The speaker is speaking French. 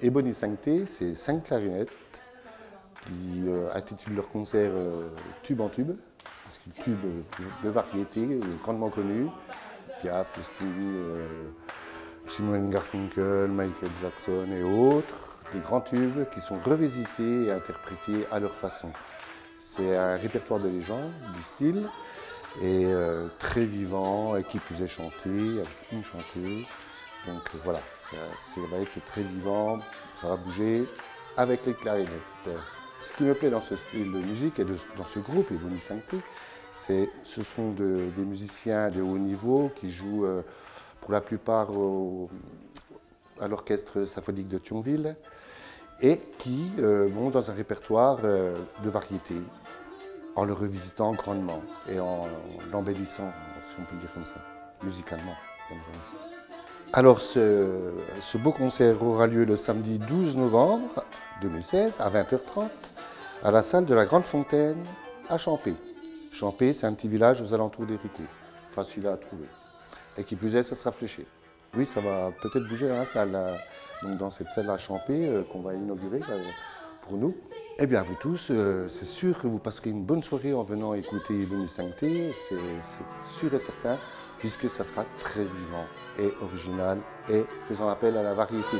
Ebony Sancté, c'est cinq clarinettes qui euh, intitulent leur concert euh, Tube en Tube, parce que tube de variété, euh, grandement connu. Piaf, Stevie, Simon Garfunkel, Michael Jackson et autres. Des grands tubes qui sont revisités et interprétés à leur façon. C'est un répertoire de légendes, disent-ils, et très vivant, et qui plus est chanté avec une chanteuse. Donc voilà, ça, va être très vivant, ça va bouger avec les clarinettes. Ce qui me plaît dans ce style de musique et dans ce groupe, Ebony Sancté, c'est ce sont des musiciens de haut niveau qui jouent euh, pour la plupart à l'orchestre symphonique de Thionville et qui euh, vont dans un répertoire euh, de variété en le revisitant grandement et en l'embellissant, si on peut dire comme ça, musicalement. Alors ce, beau concert aura lieu le samedi 12 novembre 2016 à 20h30 à la salle de la Grande Fontaine à Champé. Champé, c'est un petit village aux alentours d'Hérité, facile à trouver. Et qui plus est, ça sera fléché. Oui, ça va peut-être bouger dans la salle, donc dans cette salle à Champé euh, qu'on va inaugurer pour nous. Eh bien, vous tous, euh, c'est sûr que vous passerez une bonne soirée en venant écouter Boni Sancté, c'est sûr et certain puisque ça sera très vivant et original et faisant appel à la variété.